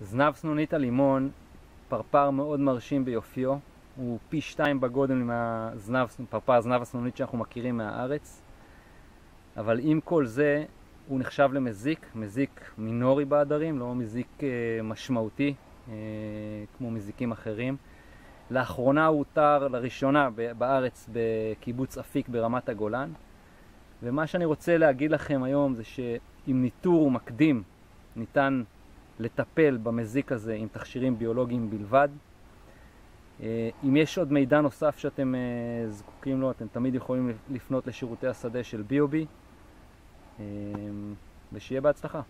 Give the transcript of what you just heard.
זנב סנונית הלימון, פרפר מאוד מרשים ביופיו, הוא פי שתיים בגודל מהזנב, פרפר הזנב הסנונית שאנחנו מכירים מהארץ, אבל עם כל זה הוא נחשב למזיק, מזיק מינורי בעדרים, לא מזיק אה, משמעותי אה, כמו מזיקים אחרים. לאחרונה הוא הותר לראשונה בארץ בקיבוץ אפיק ברמת הגולן, ומה שאני רוצה להגיד לכם היום זה שעם ניטור מקדים ניתן לטפל במזיק הזה עם תכשירים ביולוגיים בלבד. אה, אם יש עוד מידע נוסף שאתם אה, זקוקים לו, אתם תמיד יכולים לפנות לשירותי השדה של ביובי, אה, ושיהיה בהצלחה.